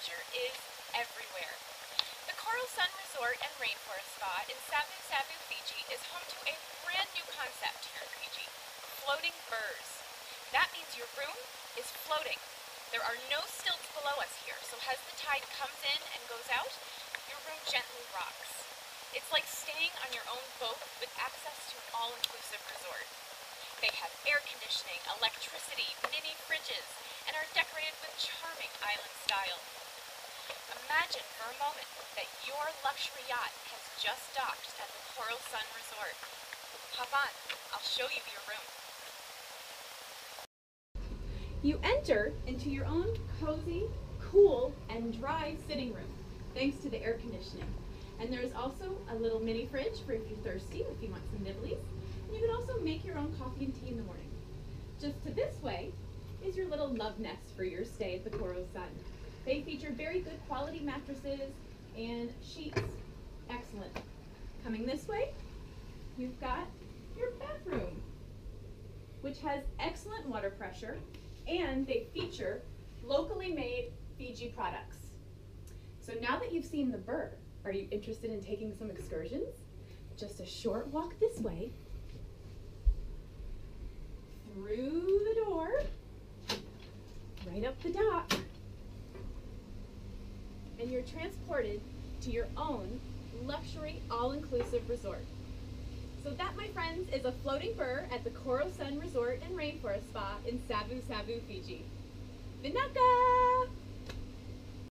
and adventure is everywhere. The Koro Sun Resort and Rainforest Spa in Savusavu, Fiji is home to a brand new concept here in Fiji, floating bures. That means your room is floating. There are no stilts below us here, so as the tide comes in and goes out, your room gently rocks. It's like staying on your own boat with access to an all-inclusive resort. They have air conditioning, electricity, mini fridges, and are decorated with charming island style. Imagine for a moment that your luxury yacht has just docked at the Koro Sun Resort. Hop on, I'll show you your room. You enter into your own cozy, cool, and dry sitting room, thanks to the air conditioning. And there's also a little mini fridge for if you're thirsty, if you want some nibblies. And you can also make your own coffee and tea in the morning. Just to this way is your little love nest for your stay at the Koro Sun. They feature very good quality mattresses and sheets. Excellent. Coming this way, you've got your bathroom, which has excellent water pressure and they feature locally made Fiji products. So now that you've seen the bure, are you interested in taking some excursions? Just a short walk this way, and you're transported to your own luxury all-inclusive resort. So that, my friends, is a floating bure at the Koro Sun Resort and Rainforest Spa in Savusavu, Fiji. Vinaka!